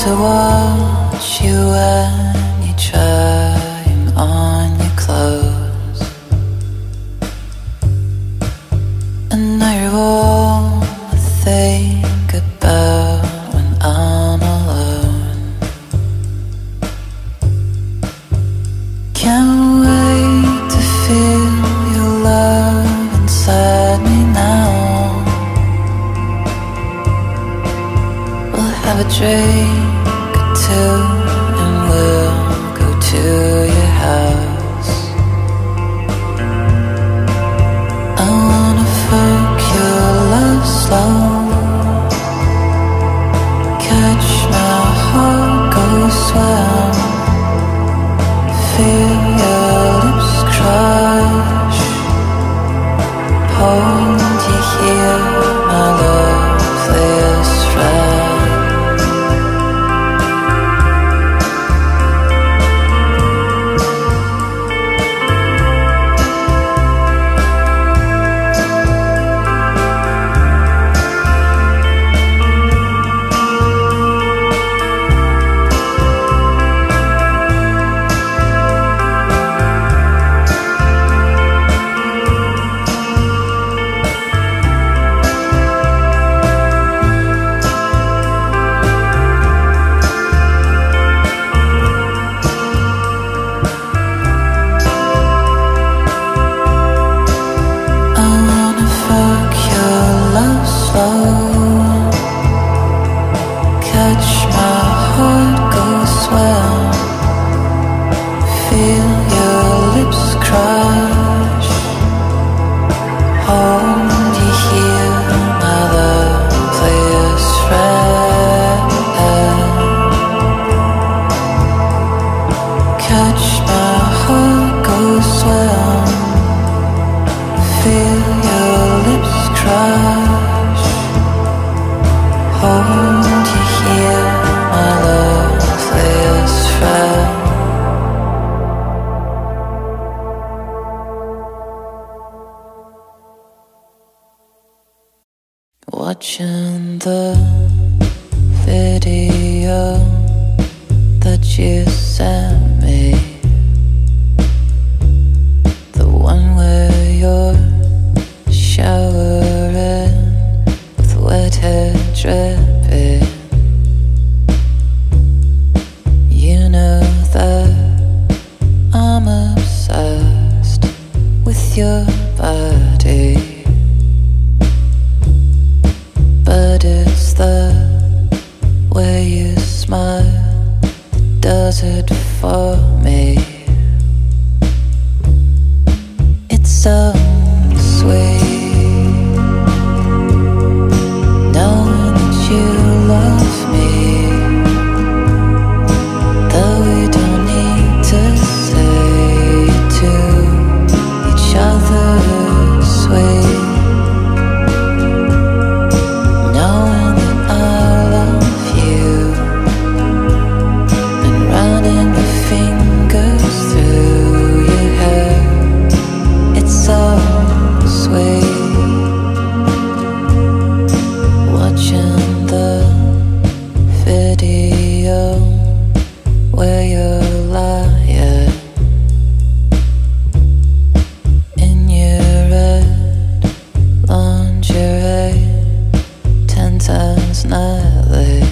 to watch you when you try. Times nightly.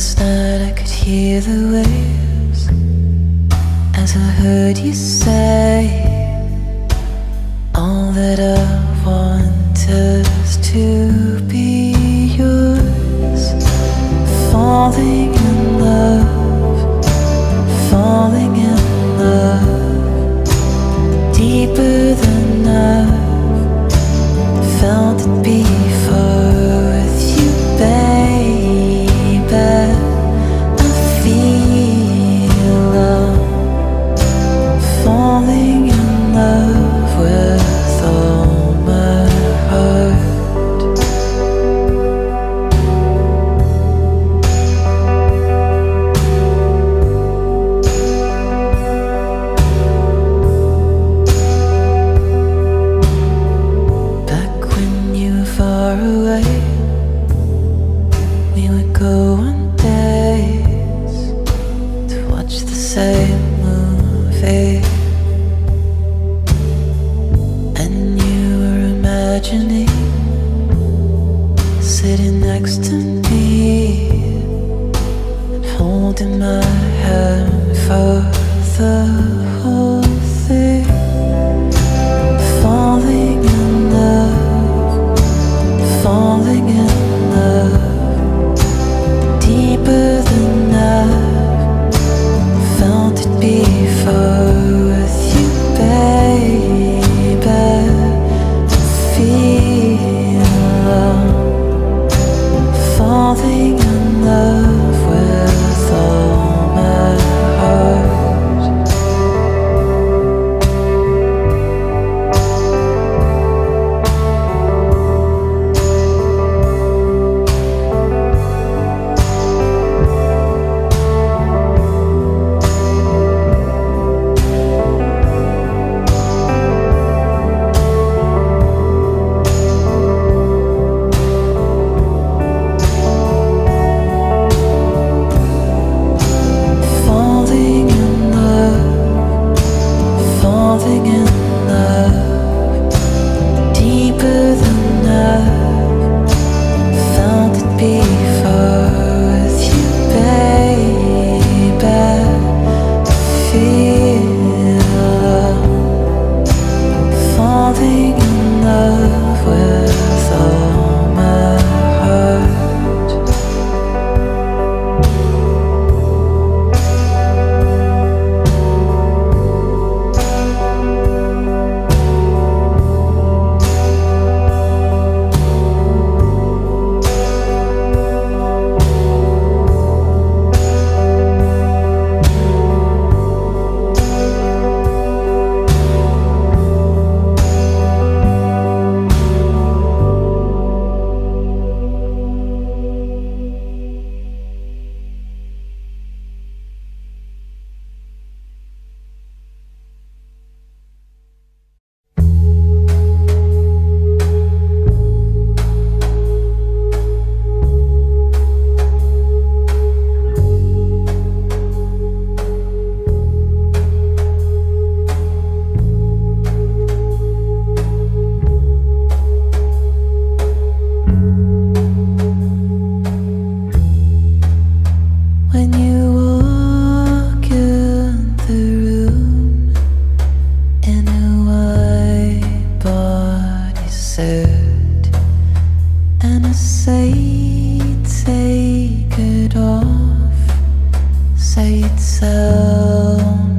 last night I could hear the waves As I heard you say All that I want is to be yours. Falling in love Falling in love Deeper than And I say, take it off. Say it's out.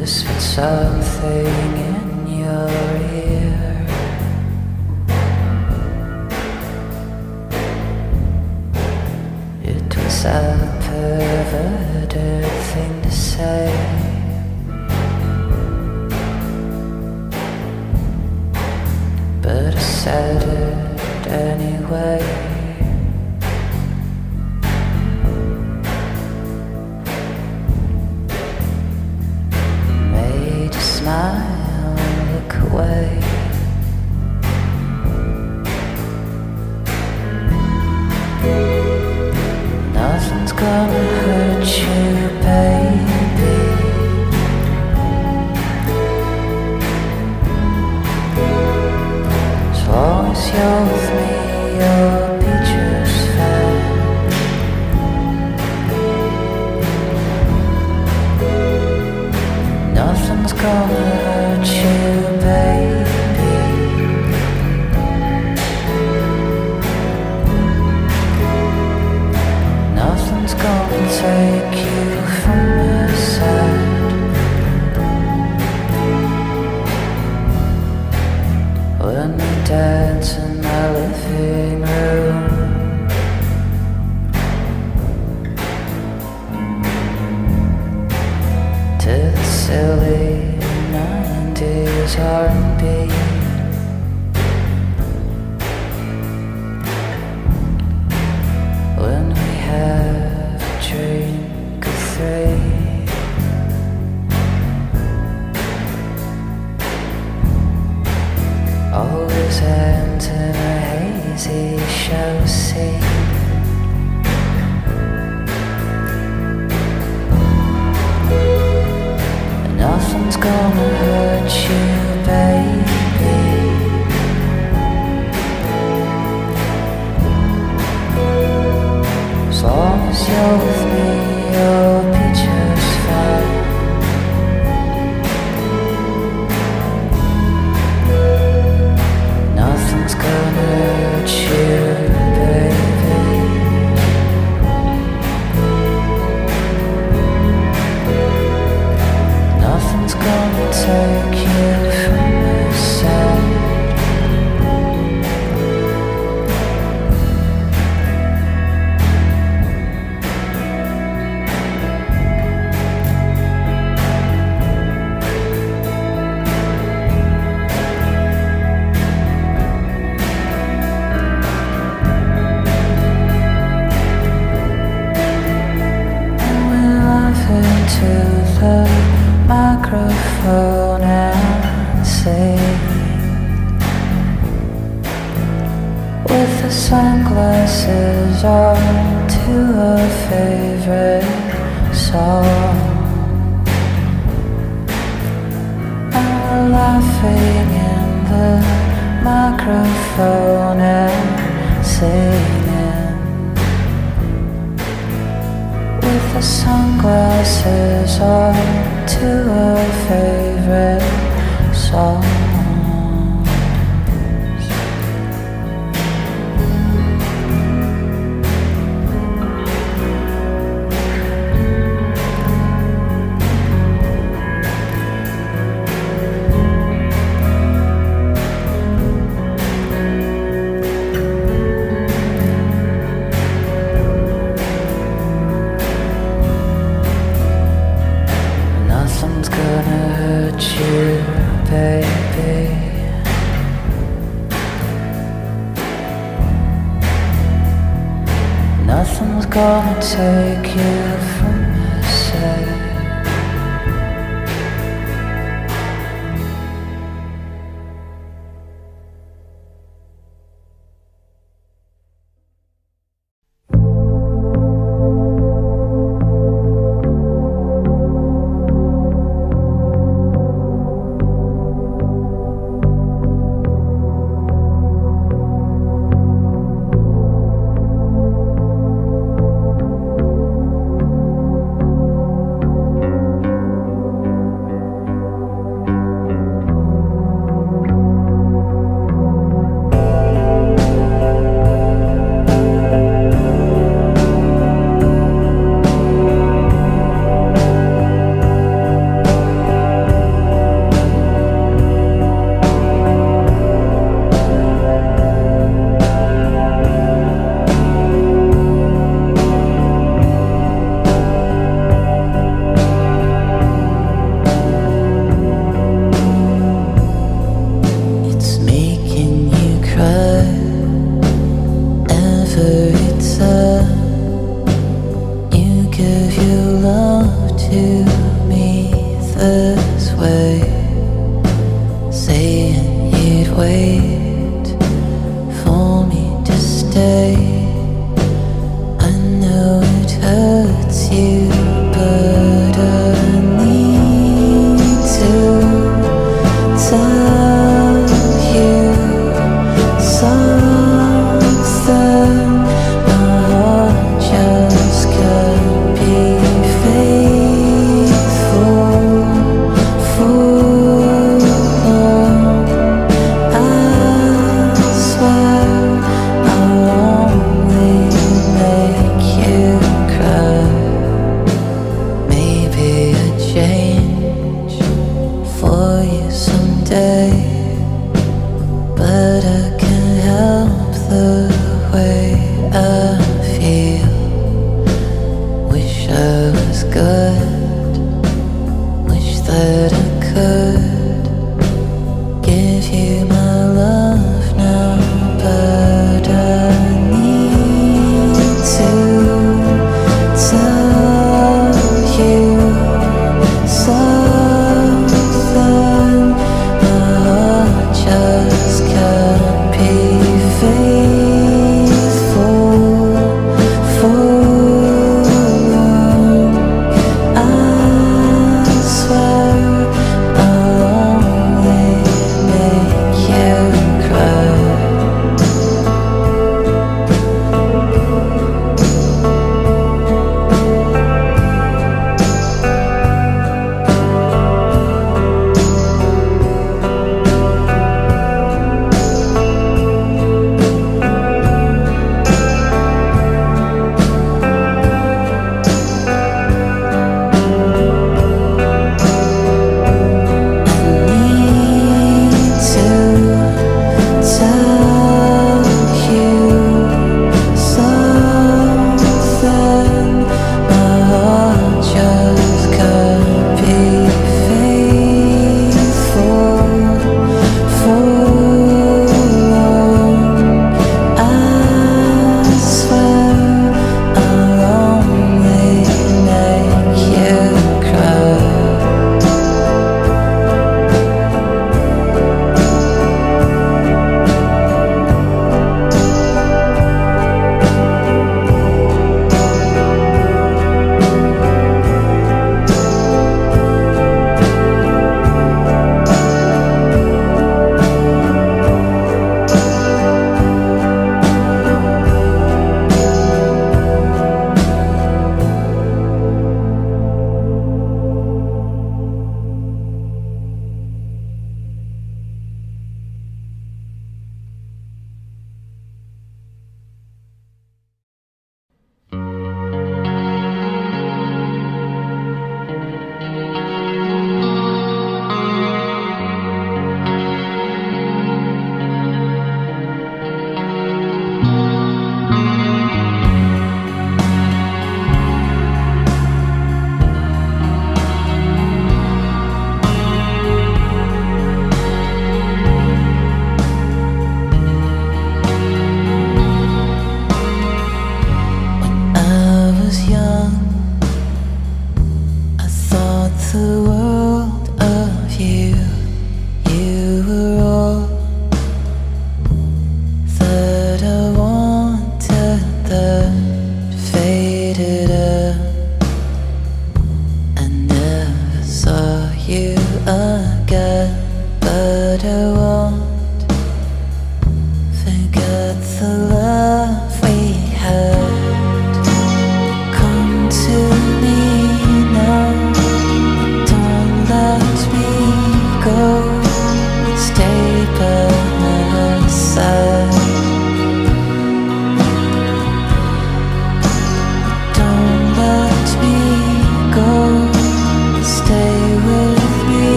Whispered something in your Nothing's Gonna take you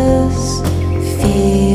This feel